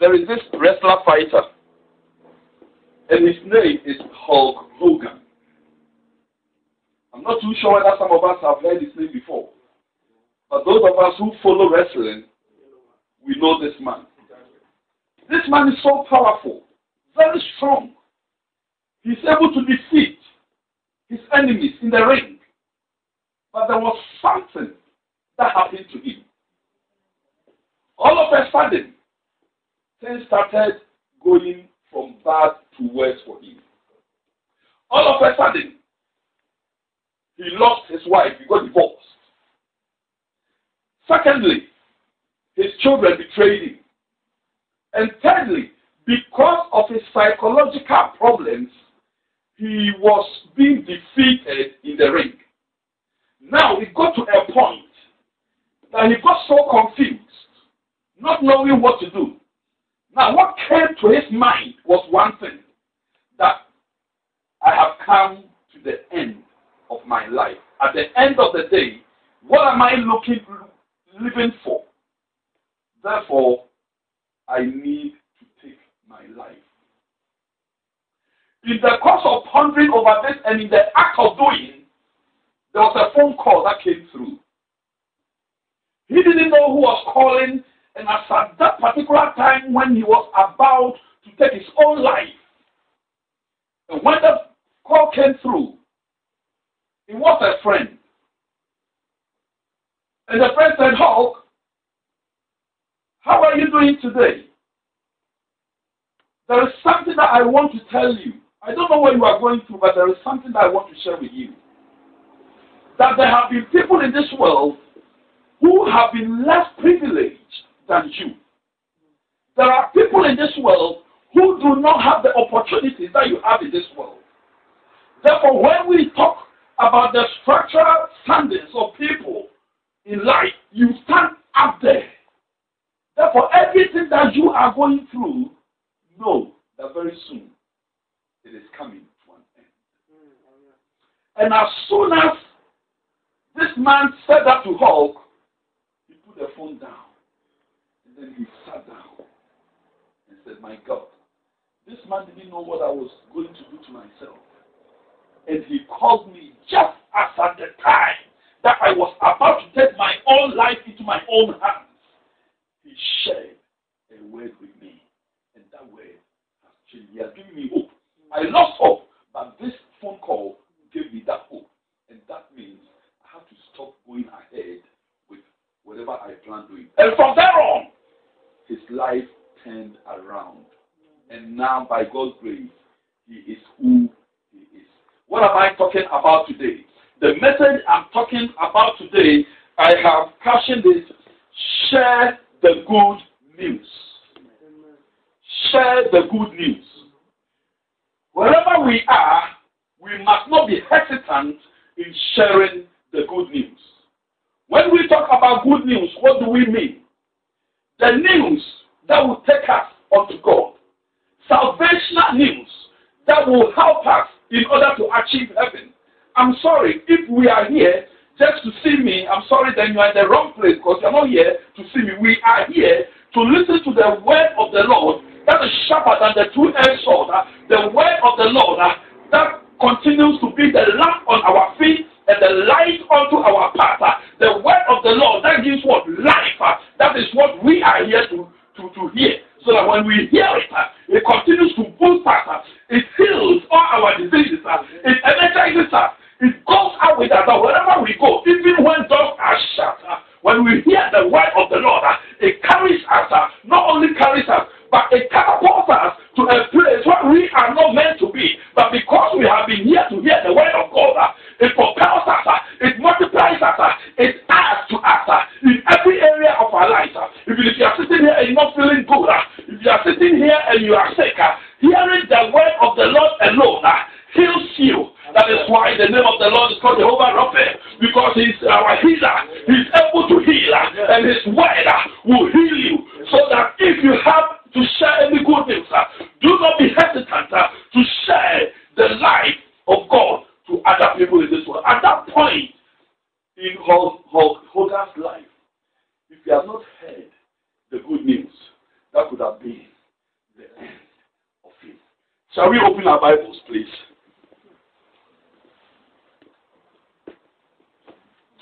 there is this wrestler fighter, and his name is Hulk Hogan. I'm not too sure whether some of us have heard his name before. But those of us who follow wrestling, we know this man. This man is so powerful, very strong. He's able to defeat his enemies in the ring. But there was something that happened to him. All of a sudden, things started going from bad to worse for him. All of a sudden, he lost his wife, he got divorced. Secondly, his children betrayed him. And thirdly, because of his psychological problems, he was being defeated in the ring. Now it got to a point that he got so confused, not knowing what to do. Now, what came to his mind was one thing that I have come to the end of my life. At the end of the day, what am I looking living for? Therefore, I need to take my life. In the course of pondering over this and in the act of doing, there was a phone call that came through. He didn't know who was calling, and as at that particular time when he was about to take his own life, and when the call came through, it was a friend. And the friend said, Hulk, how are you doing today? There is something that I want to tell you. I don't know what you are going through, but there is something that I want to share with you. That there have been people in this world who have been less privileged than you. There are people in this world who do not have the opportunities that you have in this world. Therefore, when we talk about the structural standings of people in life, you stand up there. Therefore, everything that you are going through, know that very soon it is coming to an end. And as soon as this man said that to Hulk, he put the phone down. Then he sat down and said, My God, this man didn't know what I was going to do to myself. And he called me just as at the time that I was about to take my own life into my own hands. He shared a word with me. And that word has changed. He has given me hope. I lost hope, but this phone call gave me that hope. And that means I have to stop going ahead with whatever I plan doing. And from there on, his life turned around. And now, by God's grace, he is who he is. What am I talking about today? The message I'm talking about today, I have captioned it Share the Good News. Share the good news. Wherever we are, we must not be hesitant in sharing the good news. When we talk about good news, what do we mean? The news that will take us unto God. Salvational news that will help us in order to achieve heaven. I'm sorry, if we are here just to see me, I'm sorry, then you are in the wrong place because you're not here to see me. We are here to listen to the word of the Lord that is sharper than the two-edged sword. Uh, the word of the Lord uh, that continues to have the that could have been Shall we open our Bibles, please?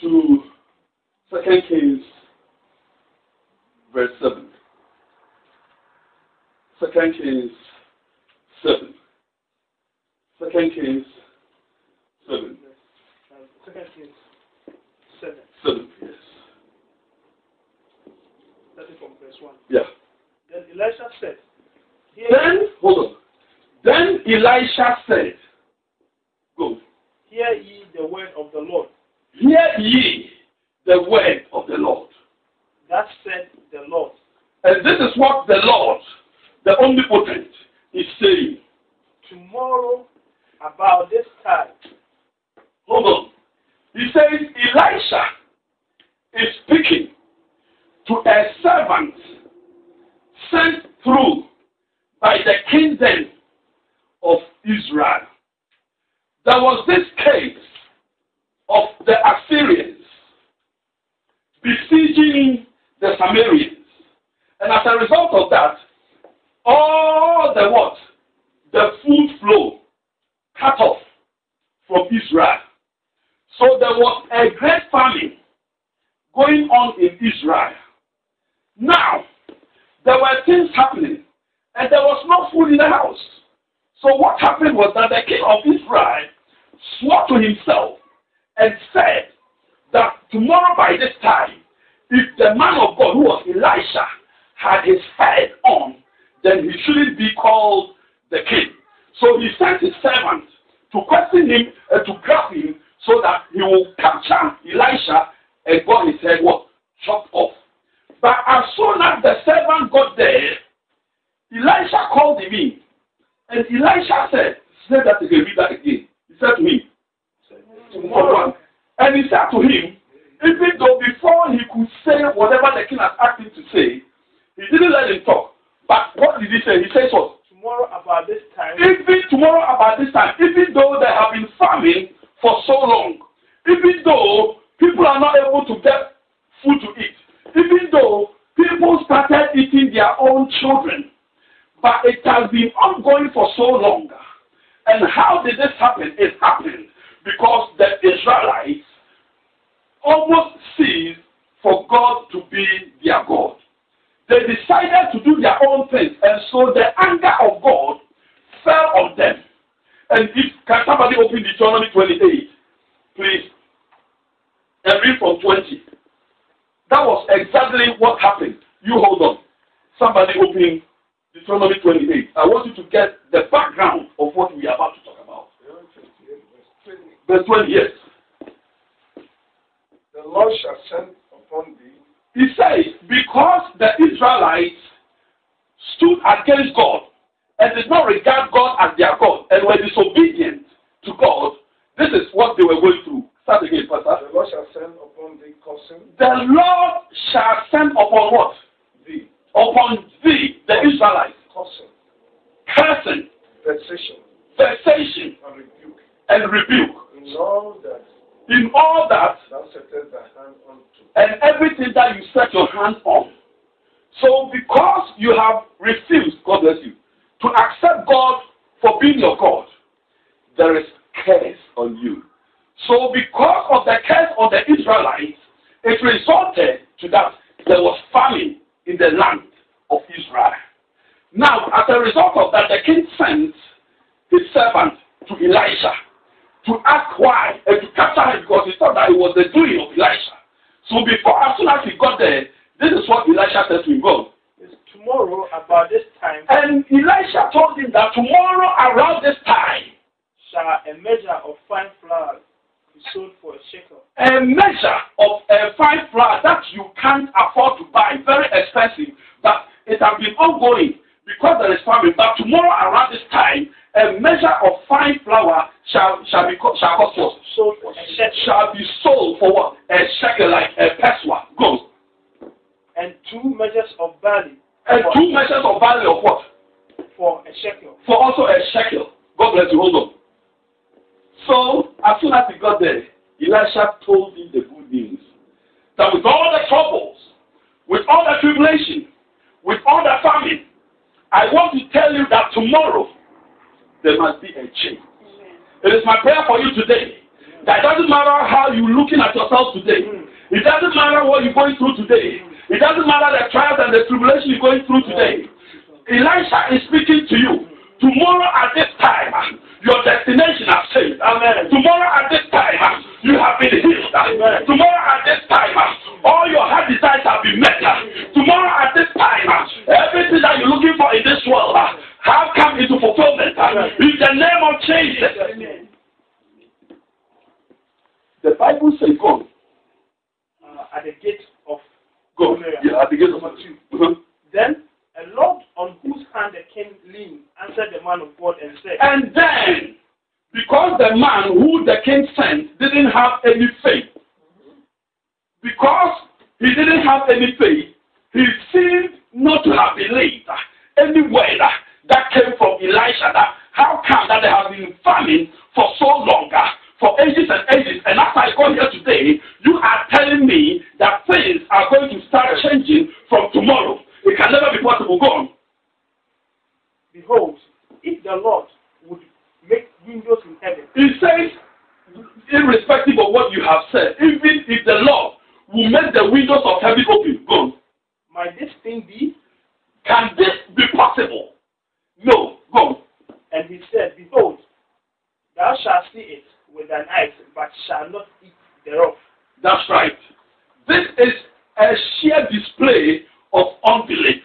To Second Kings, verse 7. Second Kings 7. Second Kings 7. Second Kings 7. 7, yes. Starting from verse 1. Yeah. Then Elisha said, Then, hold on. Then Elisha said, Go. hear ye the word of the Lord. Hear ye the word of the Lord. That said the Lord. And this is what the Lord, the omnipotent, is saying. Tomorrow, about this time, Hold on. He says Elisha is speaking to a servant sent through by the kingdom of Israel. There was this case of the Assyrians besieging the Samaritans. And as a result of that, the what? The food flow cut off from Israel. So there was a great famine going on in Israel. Now, there were things happening, and there was no food in the house. So what happened was that the king of Israel swore to himself and said that tomorrow by this time, if the man of God who was Elisha had his head on, then he shouldn't be called the king. So he sent his servant to question him and to grab him so that he will capture Elisha and got his head what? Chopped off. But as soon as the servant got there, Elisha called him in. And Elisha said, say that again, read that again. He said to him, tomorrow. And he said to him, even though before he could say whatever the king had asked him to say, he didn't let him talk. But what did he say? He says what? tomorrow about this time, Even tomorrow about this time, even though there have been famine for so long, even though people are not able to get food to eat, even though people started eating their own children, but it has been ongoing for so long. And how did this happen? It happened because the Israelites almost ceased for God to be their God. They decided to do their own things, and so the anger of God fell on them. And if can somebody open Deuteronomy 28, please, and read from 20. That was exactly what happened. You hold on. Somebody open Deuteronomy 28. I want you to get the background of what we are about to talk about. Verse 20, yes. The Lord shall send upon thee He says, because the Israelites stood against God and did not regard God as their God and were disobedient to God, this is what they were going through. Start again, Pastor. the Lord shall send upon thee cursing. The Lord shall send upon what? thee, Upon thee, the Israelites, cursing, cursing, vexation, vexation, and rebuke. And rebuke. In all that in all that thou settest thy hand unto. and everything that you set your hand on. So because you have refused, God bless you, to accept God for being your God, there is curse on you. So because of the curse on the Israelites, it resulted to that there was famine in the land of Israel. Now, as a result of that, the king sent his servant to Elisha to ask why and to capture him because he thought that it was the doing of Elisha. So before, as soon as he got there, this is what Elisha said to him, go. is tomorrow about this time, And Elisha told him that tomorrow around this time, shall a measure of fine flour be sold for a shekel, a measure of a fine flour that you can't afford to buy, very expensive, but it has been ongoing because there is famine. But tomorrow around this time, a measure of fine flour shall be shall cost what? sold for Shall be sold for what? A shekel like a pesewa. Go. and two measures of barley And two measures of barley of what? for a shekel. For also a shekel. God bless you. Hold on. So as soon as he got there, Elisha told him the good news that with all the troubles, with all the tribulation, with all the famine, I want to tell you that tomorrow, there must be a change. It is my prayer for you today that it doesn't matter how you're looking at yourself today. It doesn't matter what you're going through today. It doesn't matter the trials and the tribulation you're going through today. Elisha is speaking to you. Tomorrow at this time, your destination has changed. Amen. Tomorrow at this time, you have been healed. Amen. Tomorrow at this time, all your heart desires have been met. Tomorrow at this time, everything that you're looking for in this world have come into fulfillment. In the name of Jesus. Amen. The Bible says, go, Uh, at the gate of go. Yeah, at the gate of Number two. Uh-huh. Then a Lord on whose hand the king leaned answered the man of God and said, And then, because the man who the king sent didn't have any faith, because he didn't have any faith, he seemed not to have believed any word that came from Elisha. That how come that there has been famine for so long, uh, for ages and ages, and as I go here today, you are telling me that things are going to start changing from tomorrow. It can never be possible. Go on. Behold, if the Lord would make windows in heaven, He says, irrespective of what you have said, even if the Lord will make the windows of heaven open, go on. might this thing be? Can this be possible? No, go. And he said, Behold, thou shalt see it with thine eyes, but shalt not eat thereof. That's right. This is a sheer display of unbelief.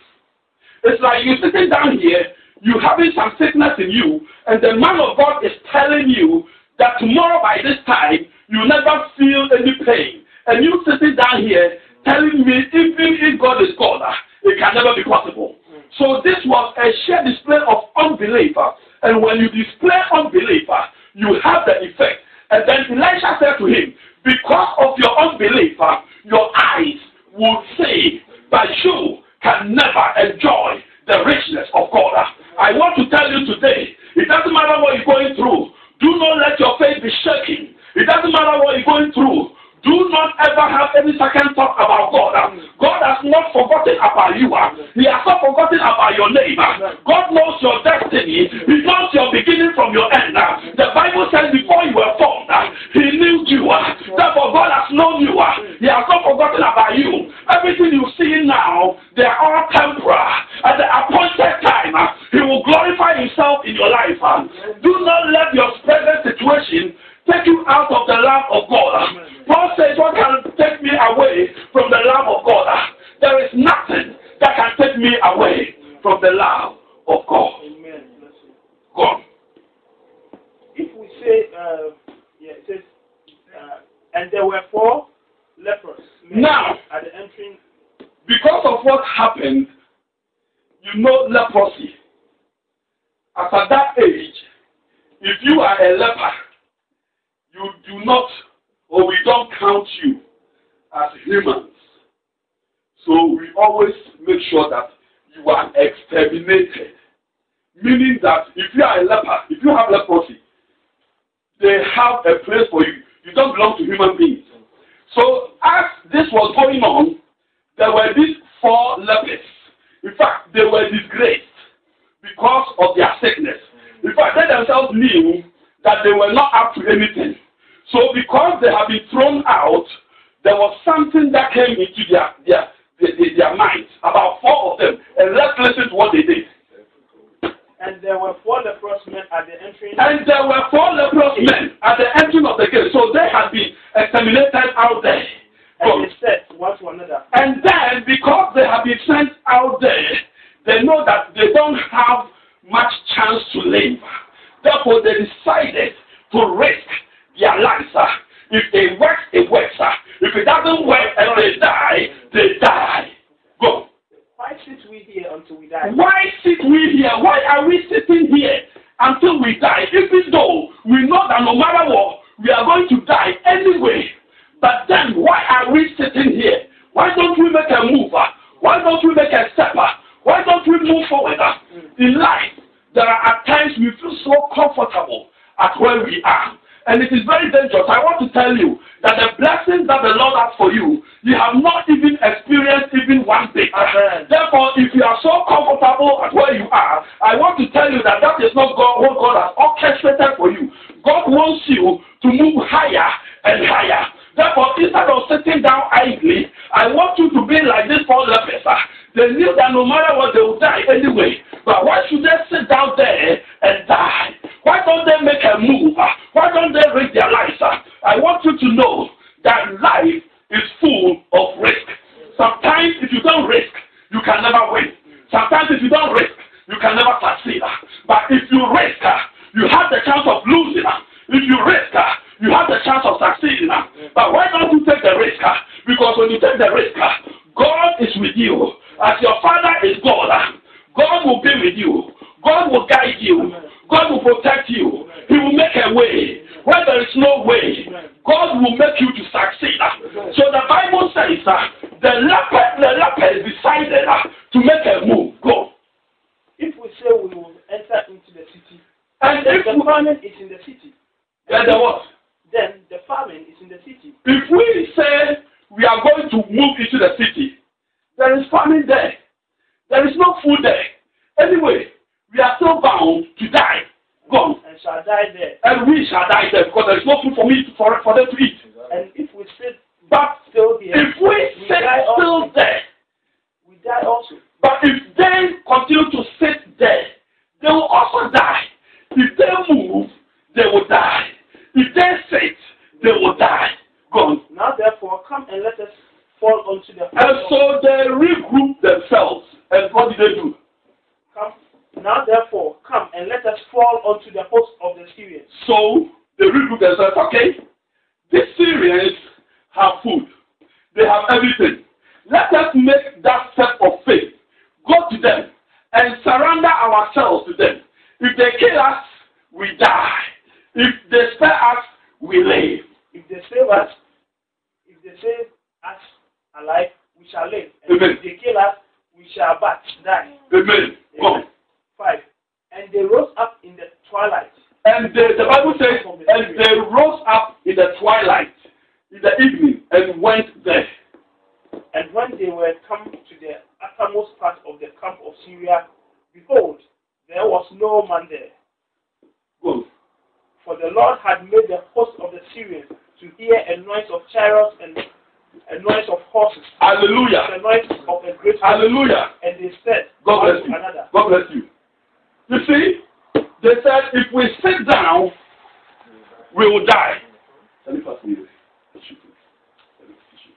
It's like you sitting down here, you having some sickness in you, and the man of God is telling you that tomorrow by this time you will never feel any pain. And you sitting down here telling me even if God is God, it can never be possible. So this was a sheer display of unbelief. And when you display unbelief, you have the effect. And then Elisha said to him, Because of your unbelief, your eyes will see, but you can never enjoy the richness of God. I want to tell you today, it doesn't matter what you're going through. Do not let your faith be shaken. It doesn't matter what you're going through. Do not ever have any second thought about God. God has not forgotten about you. He has not forgotten about your name. God knows your destiny. He knows your beginning from your end. Now. at the entering. Because of what happened, you know leprosy. As at that age, if you are a leper, you do not, or we don't count you as humans. So we always make sure that you are exterminated. Meaning that if you are a leper, if you have leprosy, they have a place for you. You don't belong to human beings. So as this was going on, there were these four lepers. In fact, they were disgraced because of their sickness. In fact, they themselves knew that they were not up to anything. So because they had been thrown out, there was something that came into their their their, their, minds. About four of them. And let's listen to what they did. And there were four leprous men at the entering. And there were four leprous men at the entrance of the gate. So they had been exterminated out there. and they said one to another, And then, because they have been sent out there, they know that they don't have much chance to live. Therefore, they decided to risk their lives. If they works, it works. If it doesn't work and they die, they die. Go. Why sit we here until we die? Why sit we here? Why are we sitting here until we die? Even though we know that no matter what, we are going to die anyway. But then why are we sitting here? Why don't we make a move? ah? Why don't we make a step? ah? Why don't we move forward? ah? In life, there are at times we feel so comfortable at where we are. And it is very dangerous. I want to tell you that the blessings that the Lord has for you, you have not even experienced even one bit. Amen. Therefore, if you are so comfortable at where you are, I want to tell you that that is not God, what God has orchestrated for you. God wants you to move higher take the risk, God is with you. As your father is God, God will be with you. God will guide you. God will protect you. He will make a way. Where there is no way, God will make you to succeed. So the Bible says ah, the leper, the leper decided ah, to make a move. Go. If we say we will enter into the city, And if the we, famine is in the city, then the what? Shall die there. And we shall die there because there is no food for me to, for, for them to eat. And if we sit But still here, if we sit still there, we die also. but if they continue to sit there, they will also die. If they move, they will die. If they sit, they will die. Go on. Now therefore, come and let us fall onto the And host of- so they regroup themselves. And what did they do? come. Now therefore, come and let us fall onto the host of the Syrians. So they regroup themselves. Okay, these Syrians have food. They have everything. Let us make that step of faith. Go to them and surrender ourselves to them. If they kill us, we die. If they spare us, we live. If they save us, if they save us alive, we shall live. And Amen. if they kill us, we shall but die. Amen. Go. Amen. Five. And they rose up in the twilight. And they, the Bible says, and they rose up in the twilight, in the evening, and went there. And when they were come to the uttermost part of the camp of Syria, behold, there was no man there. Go. For the Lord had made the host of the Syrians to hear a noise of chariots and a noise of horses, Hallelujah. the noise of a great host. Hallelujah. And they said God bless you. another, God bless you. You see, they said if we sit down, we will die. Let me pass you this. Tissue, please. Let me tissue.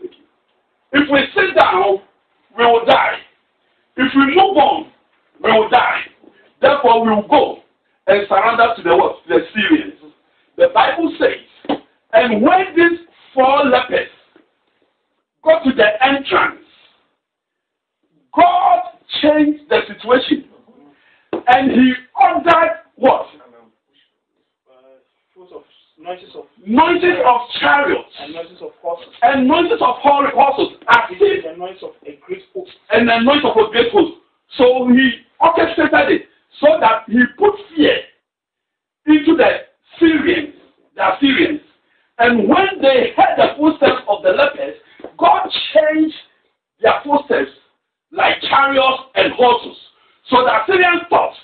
Thank you. If we sit down, we will die. If we move on, we will die. Therefore, we will go and surrender to the what? The Syrians. The Bible says, and when these four lepers go to the entrance, God changed the situation. And he ordered what? Noises of Noises of chariots and noises of horses, and noises of hor- horses if the noise of a great host. and the noise of a great host. So he orchestrated it so that he put fear into the Syrians, the Assyrians. And when they heard the footsteps of the lepers, God changed their footsteps like chariots and horses. So the Assyrians thought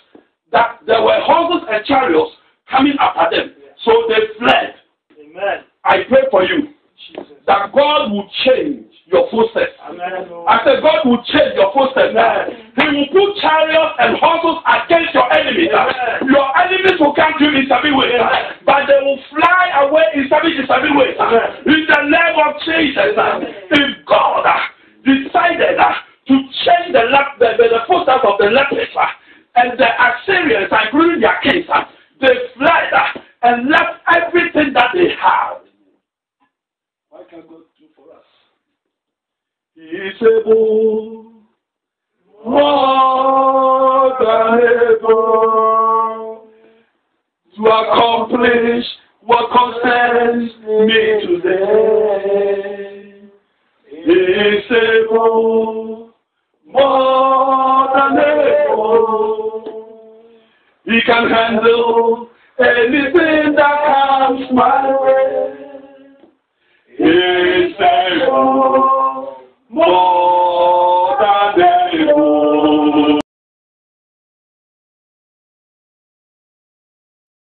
that there were horses and chariots coming after them. So they fled. Amen. I pray for you Jesus. that God will change your footsteps. Amen. I said, God will change your footsteps. He will put chariots and horses against your enemies. Amen. Your enemies will come to you in seven ways, Amen. but they will fly away in seven, seven ways. Amen. In the name of Jesus, if God uh, decided uh, to change the, lep- the, the, footsteps of the lepers uh, and the Assyrians, including their kings, uh, they fled uh, and left everything that they had. What can God do for us? He is able, more than able, to accomplish what concerns me today. He is able, more than able. He can handle Anything that comes my way is a more.